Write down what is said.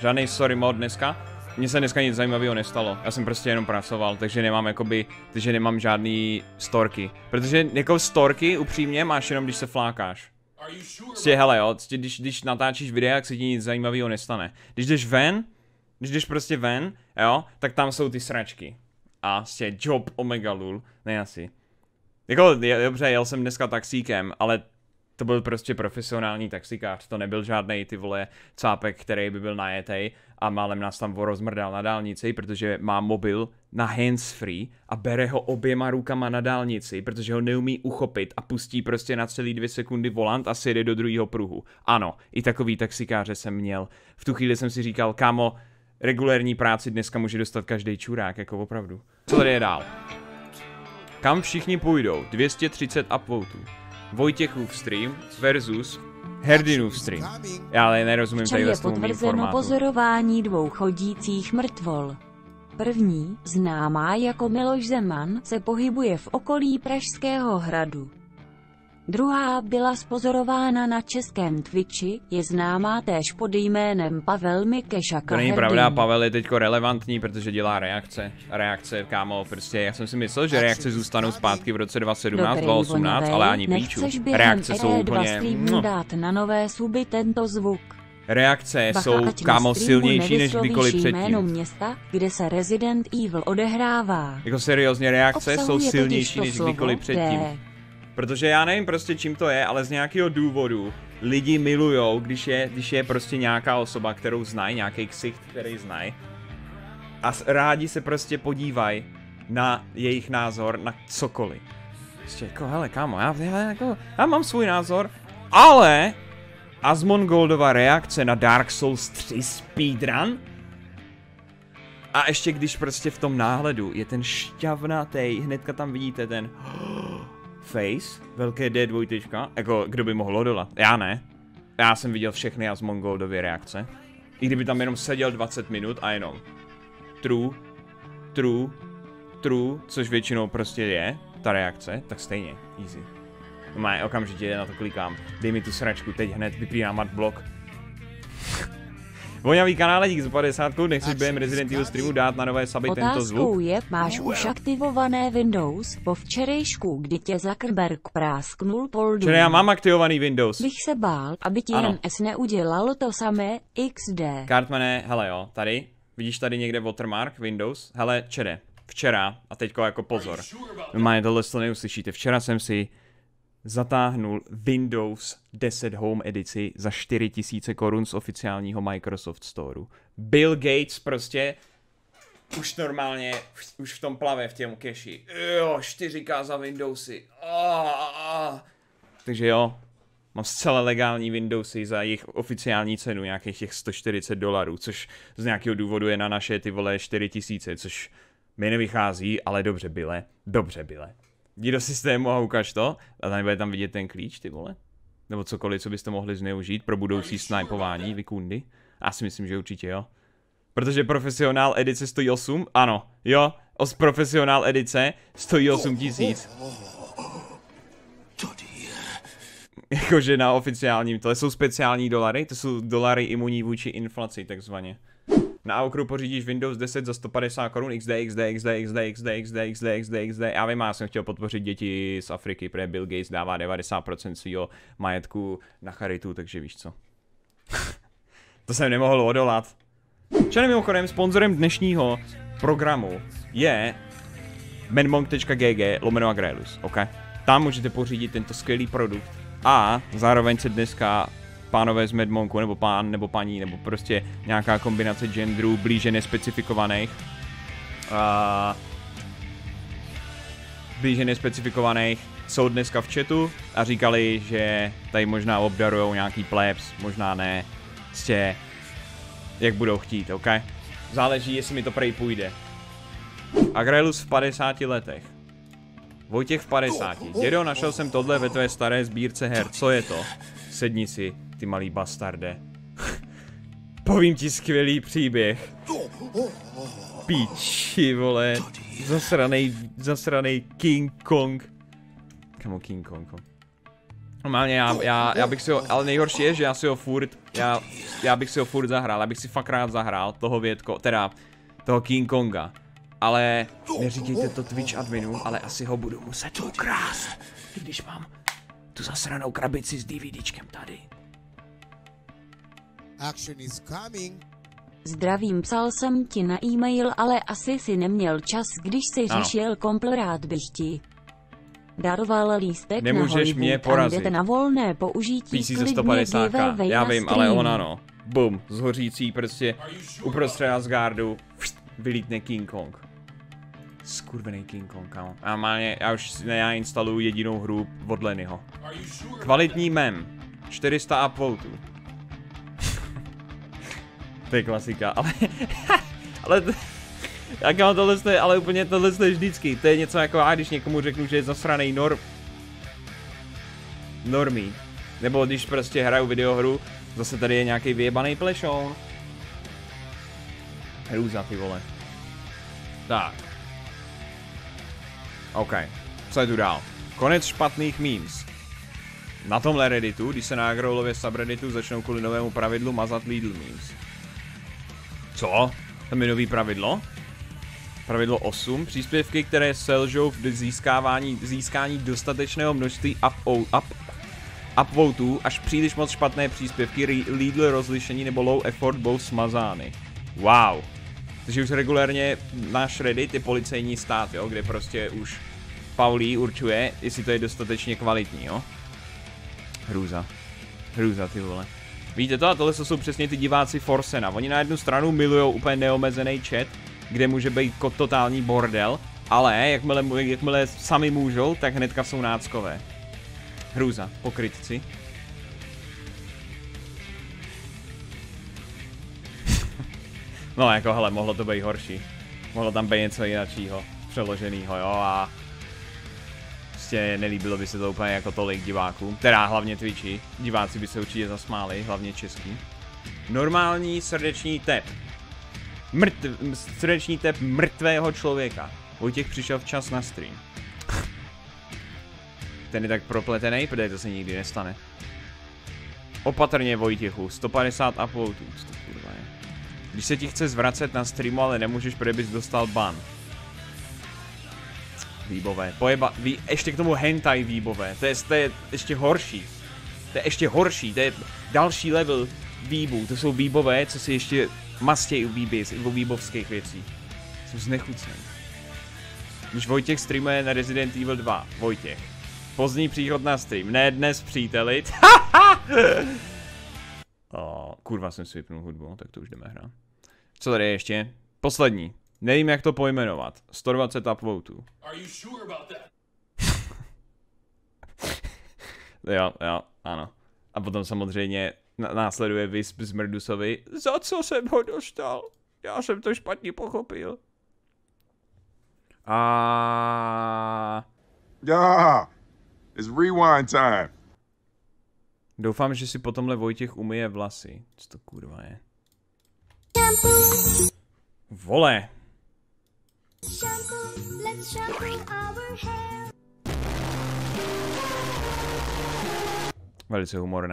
Žádný story mod dneska. Mně se dneska nic zajímavého nestalo. Já jsem prostě jenom pracoval, takže nemám jakoby, takže nemám žádný storky. Protože jako storky upřímně máš jenom, když se flákáš. Prostě hele jo, prostě když, když natáčíš videa, jak se ti nic zajímavého nestane. Když jdeš ven, když jdeš prostě ven, jo, tak tam jsou ty sračky. A prostě job omega lul, ne asi. Jako, je, dobře, jel jsem dneska taxíkem, ale to byl prostě profesionální taxikář, to nebyl žádný ty vole cápek, který by byl najetej a málem nás tam rozmrdal na dálnici, protože má mobil na handsfree a bere ho oběma rukama na dálnici, protože ho neumí uchopit a pustí prostě na celý dvě sekundy volant a sjede do druhého pruhu. Ano, i takový taxikáře jsem měl. V tu chvíli jsem si říkal, kámo, regulérní práci dneska může dostat každý čurák, jako opravdu. Co tady je dál? Kam všichni půjdou? 230 upvotů. Vojtěchův stream versus Herdinův stream. Já ale nerozumím tady je tomu potvrzeno pozorování dvou chodících mrtvol. První, známá jako Miloš Zeman, se pohybuje v okolí Pražského hradu. Druhá byla spozorována na českém Twitchi, je známá též pod jménem Pavel Mikešaka To není pravda, Pavel je teďko relevantní, protože dělá reakce. Reakce, kámo, prostě já jsem si myslel, že reakce zůstanou zpátky v roce 2017, Dobrý, 2018, Ivonové, ale ani píču. Reakce jsou RE2 úplně... No. dát na nové suby tento zvuk. Reakce Bacha, jsou, kámo, silnější než kdykoliv jméno předtím. města, kde se Resident Evil odehrává. Jako seriózně, reakce jsou Obsahuje silnější totiž než kdykoliv předtím. D. Protože já nevím prostě čím to je, ale z nějakého důvodu lidi milujou, když je, když je prostě nějaká osoba, kterou znají, nějaký ksicht, který znají. A rádi se prostě podívají na jejich názor na cokoliv. Prostě jako, hele kámo, já, já, jako, já mám svůj názor, ale Asmongoldova reakce na Dark Souls 3 speedrun? A ještě když prostě v tom náhledu je ten šťavnatý, hnedka tam vidíte ten face, velké D2, jako kdo by mohl odolat? Já ne. Já jsem viděl všechny Asmongoldovy reakce. I kdyby tam jenom seděl 20 minut a jenom true, true, true, což většinou prostě je, ta reakce, tak stejně, easy. Má, okamžitě na to klikám. Dej mi tu sračku, teď hned vypínám adblock. Voňavý kanále, dík za 50 nechceš během Resident Evil streamu dát na nové suby tento zvuk? Otázkou je, máš už aktivované Windows po včerejšku, kdy tě Zuckerberg prásknul poldu. Čili já mám aktivovaný Windows. Bych se bál, aby ti Ano. jen S neudělalo to samé XD. Cartmane, hele jo, tady, vidíš tady někde watermark Windows? Hele, čede, včera, a teďko jako pozor, normálně tohle to neuslyšíte, včera jsem si zatáhnul Windows 10 Home edici za 4000 korun z oficiálního Microsoft Storeu. Bill Gates prostě už normálně, už v tom plave v těm keši. Jo, 4K za Windowsy. Ah. Takže jo, Mám zcela legální Windowsy za jejich oficiální cenu, nějakých těch 140 dolarů, což z nějakého důvodu je na naše ty vole 4000, což mi nevychází, ale dobře byle, dobře byle. Jdi do systému a ukaž to, a tam bude tam vidět ten klíč, ty vole. Nebo cokoliv, co byste mohli zneužít pro budoucí snipování, vy kundy. Já si myslím, že určitě jo. Protože profesionál edice stojí 8, ano, jo, os profesionál edice stojí 8 tisíc. Jakože na oficiálním, to jsou speciální dolary, to jsou dolary imunní vůči inflaci takzvaně. Na Aukru pořídíš Windows 10 za 150 korun XD, XD, XD, XD, XD, XD, XD, XD, XD. Já vím, já jsem chtěl podpořit děti z Afriky, protože Bill Gates dává 90% svého majetku na charitu, takže víš co. to jsem nemohl odolat. Čili mimochodem, sponzorem dnešního programu je menmonk.gg lomeno agrelus, ok? Tam můžete pořídit tento skvělý produkt a zároveň se dneska pánové z Medmonku, nebo pán, nebo paní, nebo prostě nějaká kombinace genderů blíže nespecifikovaných. A blíže nespecifikovaných jsou dneska v chatu a říkali, že tady možná obdarujou nějaký plebs, možná ne. Prostě jak budou chtít, ok? Záleží, jestli mi to prej půjde. Agrelus v 50 letech. Vojtěch v 50. Dědo, našel jsem tohle ve tvé staré sbírce her. Co je to? Sedni si, ty malý bastarde. Povím ti skvělý příběh. Píči, vole. Zasranej, zasranej King Kong. Kamo King Kong. Normálně já, já, já bych si ho, ale nejhorší je, že já si ho furt, já, já bych si ho furt zahrál, já bych si fakt rád zahrál toho Větko, teda toho King Konga. Ale neříkejte to Twitch adminu, ale asi ho budu muset ukrást, když mám tu zasranou krabici s DVDčkem tady. Action is coming. Zdravím, psal jsem ti na e-mail, ale asi si neměl čas, když si Ano. řešil komplorát bych ti. Daroval lístek Nemůžeš na Hollywood mě a porazit. jdete na volné použití PC za klidně 150 giveaway Já vím, ale streamu. on ano. Bum, zhořící prostě uprostřed Asgardu vylítne King Kong. Skurvený King Kong, kámo. Já, má, já už si instaluju jedinou hru od Lennyho. Kvalitní mem. 400 upvotů. To je klasika, ale... ale... Jak mám tohle, je, ale úplně tohle je vždycky. To je něco jako já, když někomu řeknu, že je zasraný norm, normí. Nebo když prostě hraju videohru, zase tady je nějaký vyjebaný plešoun. Hrůza, ty vole. Tak. OK. Co je tu dál? Konec špatných memes. Na tomhle redditu, když se na Agrollově subredditu začnou kvůli novému pravidlu mazat Lidl memes. Co? Tam je nový pravidlo? Pravidlo 8. Příspěvky, které selžou v získávání, získání dostatečného množství up, up, upvotů, až příliš moc špatné příspěvky, Lidl rozlišení nebo low effort budou smazány. Wow. Takže už regulérně náš Reddit je policejní stát, jo, kde prostě už Paulí určuje, jestli to je dostatečně kvalitní, jo. Hrůza. Hrůza, ty vole. Víte to? A tohle jsou přesně ty diváci Forsena. Oni na jednu stranu milují úplně neomezený chat, kde může být totální bordel, ale jakmile, jakmile sami můžou, tak hnedka jsou náckové. Hrůza, pokrytci. no jako hele, mohlo to být horší. Mohlo tam být něco jiného, přeloženého, jo a... Prostě nelíbilo by se to úplně jako tolik diváků, teda hlavně Twitchi, diváci by se určitě zasmáli, hlavně český. Normální srdeční tep. Mrt, srdeční tep mrtvého člověka. Vojtěch přišel včas na stream. Ten je tak propletený, protože to se nikdy nestane. Opatrně Vojtěchu, 150 uploadů, co to kurva je. Když se ti chce zvracet na streamu, ale nemůžeš, protože bys dostal ban. Výbové, pojeba, ví, ještě k tomu hentai výbové, to je, to je ještě horší. To je ještě horší, to je další level výbů, to jsou výbové, co si ještě mastějí u, výby, u výbovských věcí. Jsem znechucený. Když Vojtěch streamuje na Resident Evil 2, Vojtěch. Pozdní příchod na stream, ne dnes příteli. o, kurva jsem si vypnul hudbu, tak to už jdeme hrát. Co tady je ještě? Poslední. Nevím jak to pojmenovat. 120 upvotů. Are you sure about that? Jo, jo, ano. A potom samozřejmě následuje Wisp z Mrdusovi. Za co jsem ho dostal? Já jsem to špatně pochopil. A Yeah, it's rewind time. doufám, že si po tomhle Vojtěch umyje vlasy. Co to kurva je? Vole. Let's shampoo our hair. Vale, se humor en